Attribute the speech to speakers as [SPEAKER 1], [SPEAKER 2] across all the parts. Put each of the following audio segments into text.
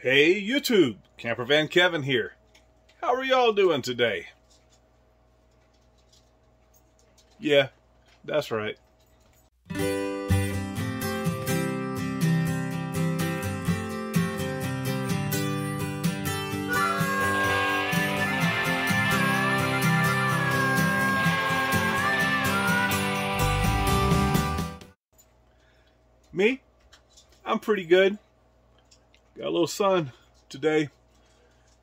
[SPEAKER 1] Hey YouTube, Camper Van Kevin here. How are y'all doing today? Yeah, that's right. Me? I'm pretty good. Got a little sun today.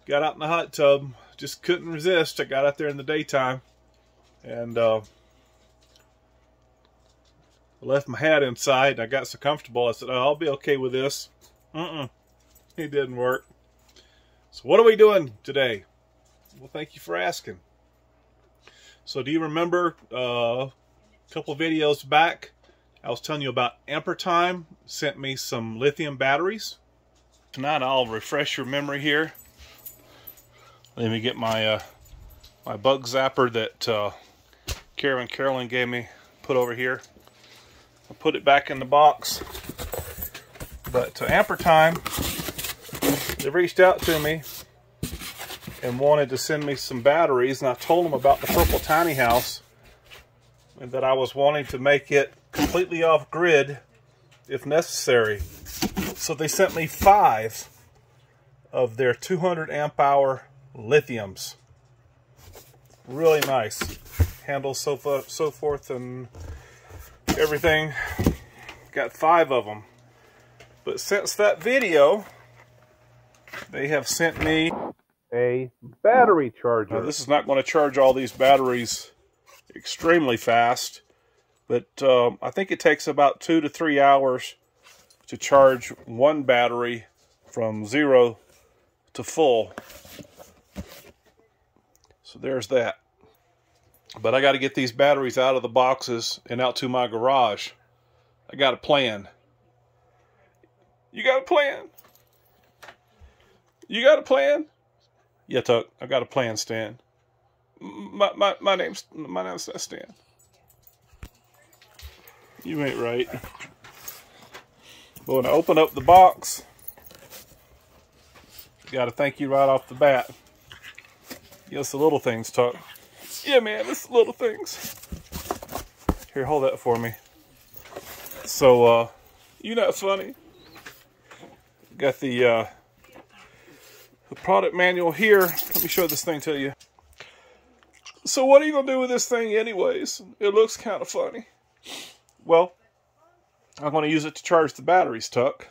[SPEAKER 1] Got out in the hot tub. Just couldn't resist. I got out there in the daytime. And uh, I left my hat inside. I got so comfortable. I said, oh, I'll be okay with this. Uh-uh. It didn't work. So what are we doing today? Well, thank you for asking. So do you remember uh, a couple videos back, I was telling you about Ampere Time sent me some lithium batteries. Tonight I'll refresh your memory here. Let me get my uh, my bug zapper that uh, Karen Carolyn gave me put over here. I'll put it back in the box. But to Ampere Time, they reached out to me and wanted to send me some batteries and I told them about the purple tiny house and that I was wanting to make it completely off grid if necessary. So they sent me five of their 200 amp hour lithiums. Really nice. Handles, so, forth, so forth, and everything. Got five of them. But since that video, they have sent me a battery charger. Now, this is not going to charge all these batteries extremely fast, but um, I think it takes about two to three hours to charge one battery from zero to full. So there's that. But I got to get these batteries out of the boxes and out to my garage. I got a plan. You got a plan? You got a plan? Yeah, Tuck, I got a plan, Stan. My, my, my name's my name's Stan. You ain't right. But when I open up the box, got to thank you right off the bat. Yes, the little things, Tuck. Yeah, man, it's the little things. Here, hold that for me. So, uh, you not funny. Got the, uh, the product manual here. Let me show this thing to you. So what are you going to do with this thing anyways? It looks kind of funny. Well, I'm going to use it to charge the batteries, Tuck.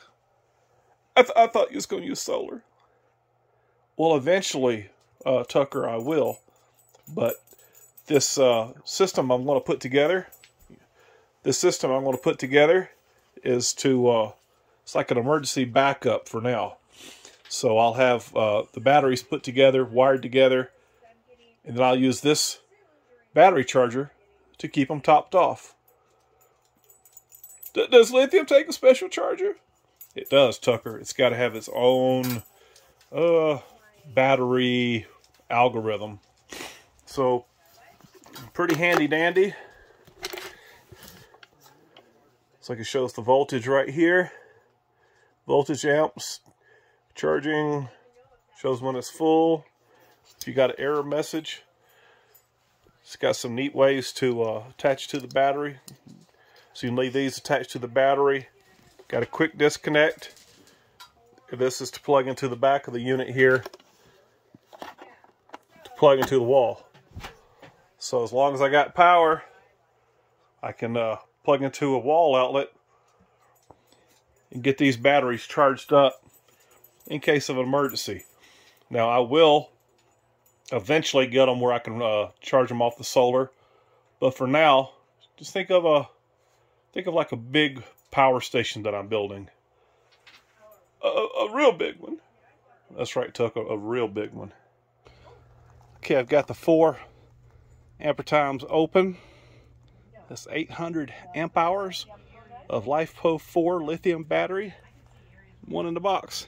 [SPEAKER 1] I, th I thought you was going to use solar. Well, eventually, uh, Tucker, I will. But this uh, system I'm going to put together, this system I'm going to put together is to, uh, it's like an emergency backup for now. So I'll have uh, the batteries put together, wired together, and then I'll use this battery charger to keep them topped off. D does lithium take a special charger? It does, Tucker. It's got to have its own uh, battery algorithm. So, pretty handy dandy. It's like it shows the voltage right here. Voltage amps, charging, shows when it's full. If you got an error message, it's got some neat ways to uh, attach to the battery. So you can leave these attached to the battery. Got a quick disconnect. This is to plug into the back of the unit here to plug into the wall. So as long as I got power, I can uh, plug into a wall outlet and get these batteries charged up in case of an emergency. Now I will eventually get them where I can uh, charge them off the solar. But for now, just think of a think of like a big power station that I'm building. A, a real big one. That's right, Tuck, a, a real big one. Okay, I've got the four Ampere Times open. That's 800 amp hours of LiFePO 4 lithium battery. One in the box.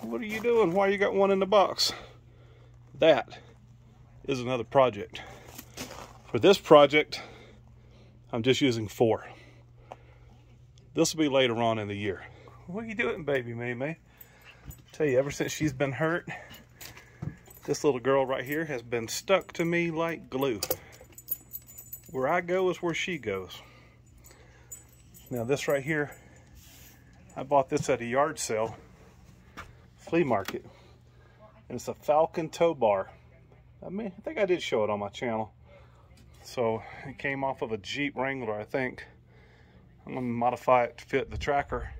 [SPEAKER 1] What are you doing? Why you got one in the box? that is another project. For this project, I'm just using four. This will be later on in the year. What are you doing, baby May tell you, ever since she's been hurt, this little girl right here has been stuck to me like glue. Where I go is where she goes. Now this right here, I bought this at a yard sale, flea market. And it's a Falcon tow bar. I mean, I think I did show it on my channel. So it came off of a Jeep Wrangler, I think. I'm gonna modify it to fit the tracker.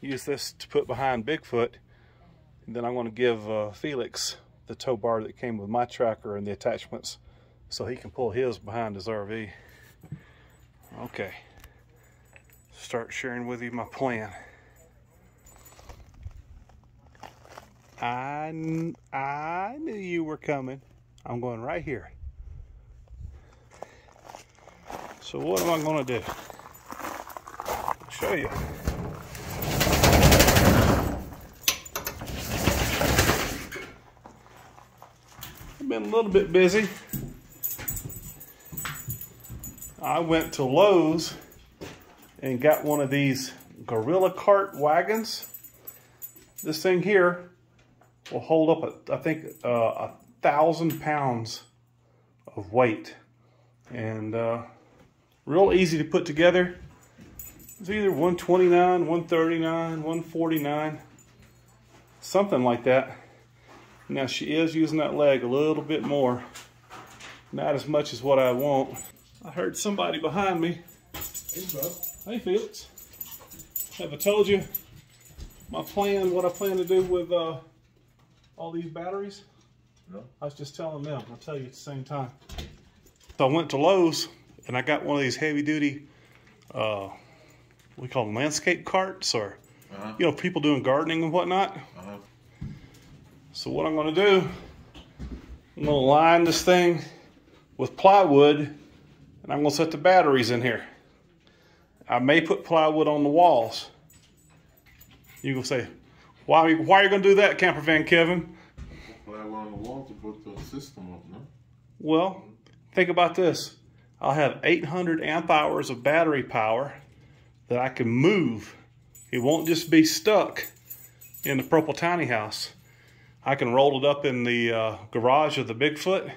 [SPEAKER 1] Use this to put behind Bigfoot. And then I'm gonna give uh, Felix the tow bar that came with my tracker and the attachments so he can pull his behind his RV. Okay, start sharing with you my plan. I, I knew you were coming. I'm going right here. So what am I going to do? I'll show you. I've been a little bit busy. I went to Lowe's and got one of these Gorilla Cart wagons. This thing here will hold up, a, I think, uh, a thousand pounds of weight. And uh, real easy to put together. It's either 129, 139, 149, something like that. Now she is using that leg a little bit more. Not as much as what I want. I heard somebody behind me.
[SPEAKER 2] Hey, bro.
[SPEAKER 1] Hey, Felix. Have I told you my plan, what I plan to do with uh, all these batteries?
[SPEAKER 2] No.
[SPEAKER 1] I was just telling them. I'll tell you at the same time. So I went to Lowe's and I got one of these heavy duty, uh, we call them landscape carts or,
[SPEAKER 2] Uh-huh.
[SPEAKER 1] you know, people doing gardening and whatnot.
[SPEAKER 2] Uh-huh.
[SPEAKER 1] So what I'm going to do, I'm going to line this thing with plywood and I'm going to set the batteries in here. I may put plywood on the walls. You're gonna say, why, why are you going to do that, Camper Van Kevin?
[SPEAKER 2] Want on the wall to put the system up, no?
[SPEAKER 1] Well, think about this. I'll have 800 amp hours of battery power that I can move. It won't just be stuck in the purple tiny house. I can roll it up in the uh, garage of the Bigfoot.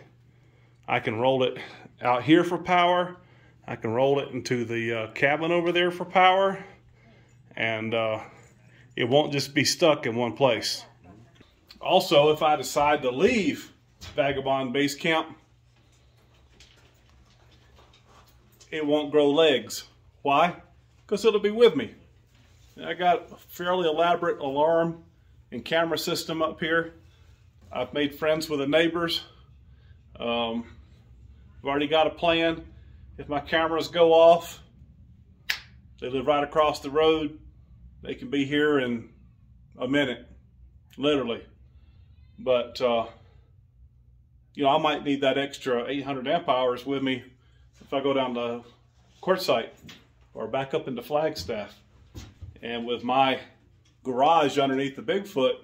[SPEAKER 1] I can roll it out here for power. I can roll it into the uh, cabin over there for power. And uh, it won't just be stuck in one place. Also, if I decide to leave Vagabond Base Camp, it won't grow legs. Why? Because it'll be with me. I got a fairly elaborate alarm and camera system up here. I've made friends with the neighbors. Um, I've already got a plan. If my cameras go off, they live right across the road. They can be here in a minute, literally. But, uh, you know, I might need that extra 800 amp hours with me if I go down to Quartzsite or back up into Flagstaff. And with my garage underneath the Bigfoot,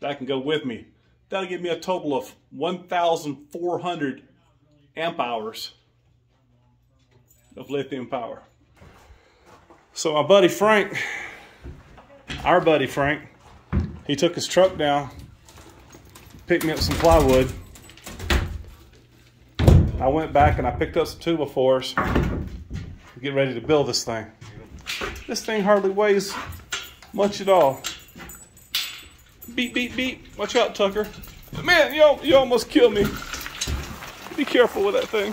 [SPEAKER 1] that can go with me. That'll give me a total of 1,400 amp hours of lithium power. So my buddy Frank, our buddy Frank, he took his truck down, picked me up some plywood. I went back and I picked up some two by fours to get ready to build this thing. This thing hardly weighs much at all. Beep, beep, beep. Watch out, Tucker. Man, you, you almost killed me. Be careful with that thing.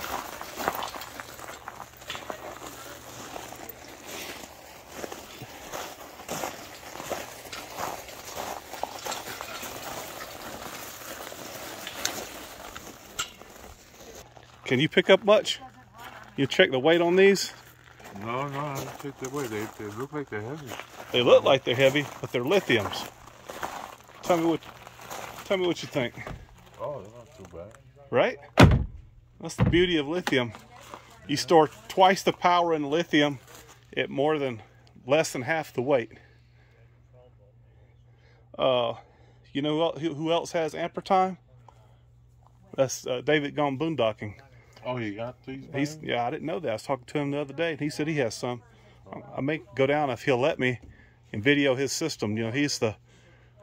[SPEAKER 1] Can you pick up much? You check the weight on these?
[SPEAKER 2] No, no, I that way. They, they look like they're heavy.
[SPEAKER 1] They look like they're heavy, but they're lithiums. Tell me what tell me what you think.
[SPEAKER 2] Oh, they're not too bad.
[SPEAKER 1] Right? That's the beauty of lithium. You store twice the power in lithium at more than less than half the weight. Uh, you know who who who else has Ampere Time? That's uh, David gone boondocking.
[SPEAKER 2] Oh, you got these?
[SPEAKER 1] He's yeah, I didn't know that. I was talking to him the other day, and he said he has some. I- may go down if he'll let me and video his system. You know, he's the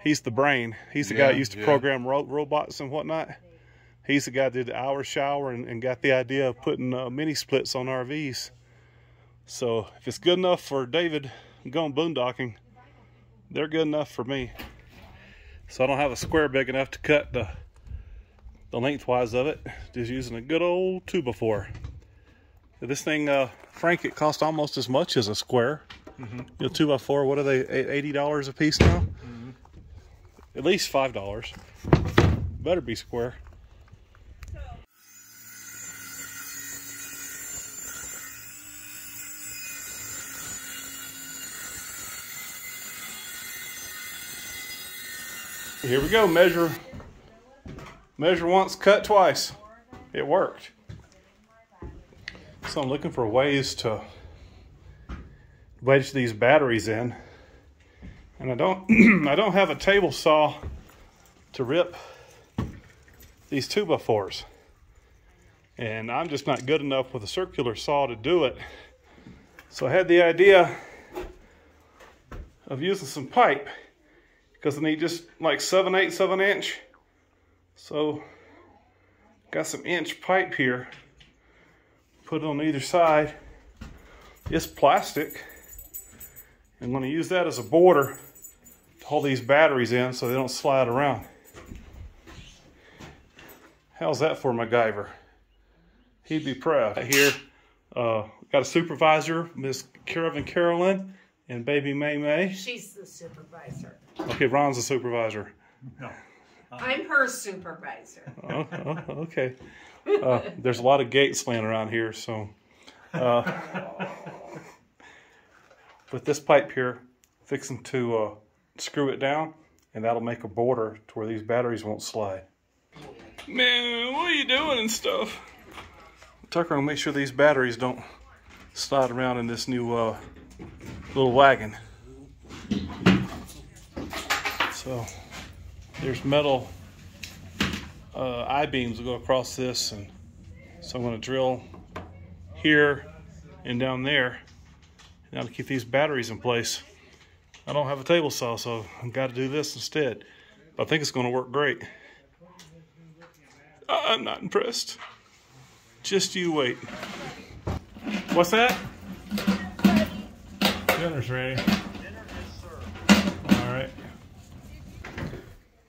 [SPEAKER 1] he's the brain. He's the guy that used to
[SPEAKER 2] yeah.
[SPEAKER 1] program ro- robots and whatnot. He's the guy that did the hour shower and, and got the idea of putting uh, mini splits on RVs. So if it's good enough for David going boondocking, they're good enough for me. So I don't have a square big enough to cut the the lengthwise of it. Just using a good old two by four. This thing, uh, Frank, it cost almost as much as a square. You know, two by four. What are they? $80 a piece now. At least five dollars. Better be square. Here we go. Measure. Measure once, cut twice. It worked. So I'm looking for ways to wedge these batteries in. And I don't I don't have a table saw to rip these two by fours. And I'm just not good enough with a circular saw to do it. So I had the idea of using some pipe because I need just like seven eighths of an inch. So got some inch pipe here. Put it on either side. It's plastic. I'm going to use that as a border to hold these batteries in so they don't slide around. How's that for MacGyver? He'd be proud. Here, uh, got a supervisor, Miss Carolyn Carolyn, and baby MaeMae.
[SPEAKER 3] She's the supervisor.
[SPEAKER 1] Okay, Ron's the supervisor.
[SPEAKER 3] I'm her supervisor.
[SPEAKER 1] Oh, okay. Uh, there's a lot of gates laying around here, so. Uh, with this pipe here, fixing to uh, screw it down, and that'll make a border to where these batteries won't slide. Man, what are you doing and stuff? Tucker will make sure these batteries don't slide around in this new uh, little wagon. So there's metal uh, I-beams will go across this and so I'm going to drill here and down there now to keep these batteries in place. I don't have a table saw so I've got to do this instead. But I think it's going to work great. I'm not impressed. Just you wait. What's that? Dinner's ready.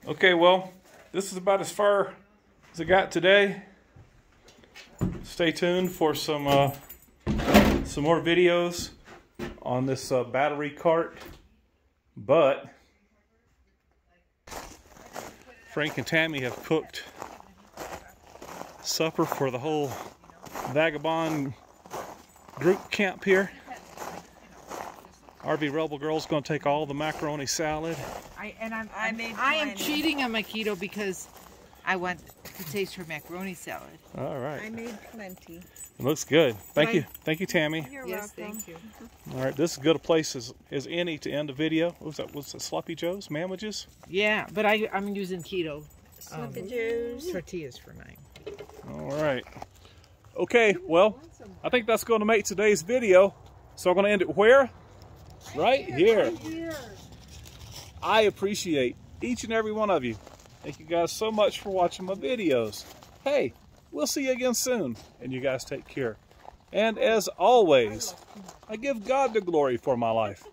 [SPEAKER 1] Okay, well, this is about as far as I got today. Stay tuned for some uh, some more videos on this uh, battery cart. But Frank and Tammy have cooked supper for the whole vagabond group camp here. RV Rebel Girl's going to take all the macaroni salad.
[SPEAKER 4] I and I'm,
[SPEAKER 5] I
[SPEAKER 4] I'm
[SPEAKER 5] made
[SPEAKER 4] I am cheating on my keto because I want to taste her macaroni salad.
[SPEAKER 1] All right.
[SPEAKER 5] I made plenty.
[SPEAKER 1] It looks good. Thank
[SPEAKER 4] I-
[SPEAKER 1] you. Thank you, Tammy.
[SPEAKER 5] You're
[SPEAKER 4] yes,
[SPEAKER 5] welcome.
[SPEAKER 4] thank you.
[SPEAKER 1] All right, this is as good a place as, as any to end a video. What was that? Was that? Sloppy Joe's? Mamages?
[SPEAKER 4] Yeah, but I I'm using keto
[SPEAKER 5] Sloppy
[SPEAKER 4] Um,
[SPEAKER 5] Joes.
[SPEAKER 4] tortillas for mine.
[SPEAKER 1] All right. Okay, well, I think that's going to make today's video. So I'm going to end it where? Right here. I appreciate each and every one of you. Thank you guys so much for watching my videos. Hey, we'll see you again soon. And you guys take care. And as always, I give God the glory for my life.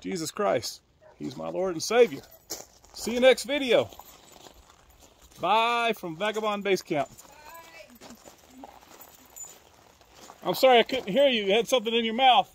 [SPEAKER 1] Jesus Christ. He's my Lord and Savior. See you next video. Bye from Vagabond Base Camp. I'm sorry I couldn't hear you. You had something in your mouth.